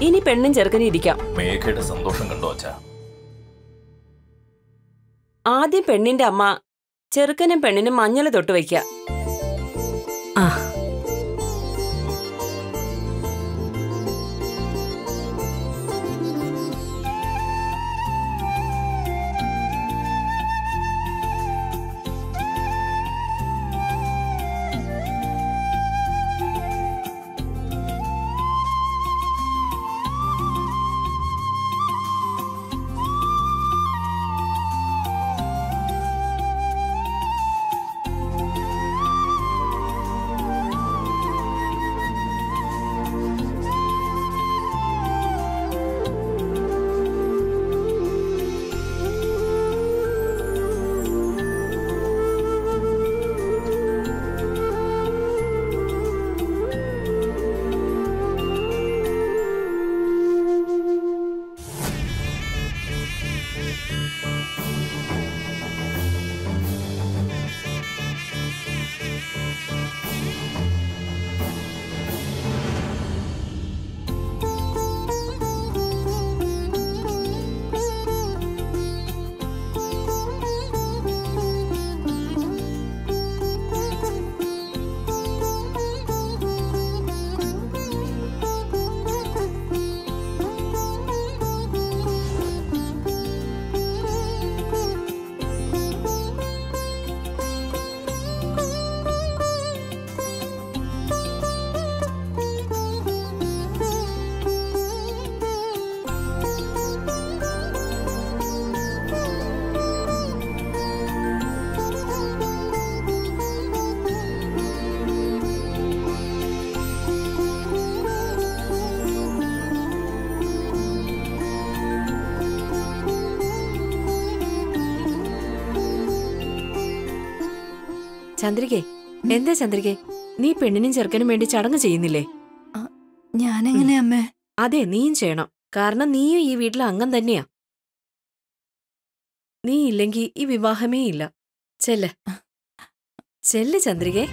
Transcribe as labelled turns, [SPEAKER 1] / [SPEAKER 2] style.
[SPEAKER 1] ഇനി പെണ്ണും ചെറുക്കനും ഇരിക്കാം.
[SPEAKER 2] മേഘയുടെ സന്തോഷം കണ്ടോ അച്ഛാ?
[SPEAKER 1] ആദ്യം പെണ്ണിന്റെ അമ്മ ചെറുക്കനും പെണ്ണിനും മഞ്ഞൾ തൊട്ട് വയ്ക്ക
[SPEAKER 3] ആ. Thank you. ചന്ദ്രികെ എന്താ ചന്ദ്രികെ? നീ പെണ്ണിനും ചെറുക്കനും വേണ്ടി ചടങ്ങ് ചെയ്യുന്നില്ലേ?
[SPEAKER 4] ഞാനെങ്ങനെ അമ്മേ?
[SPEAKER 3] അതെ നീയും ചെയ്യണം. കാരണം നീയും ഈ വീട്ടിലെ അംഗം തന്നെയാ. നീ ഇല്ലെങ്കി ഈ വിവാഹമേ ഇല്ല. ചെല്ല്. ചെല്ല് ചന്ദ്രികേ.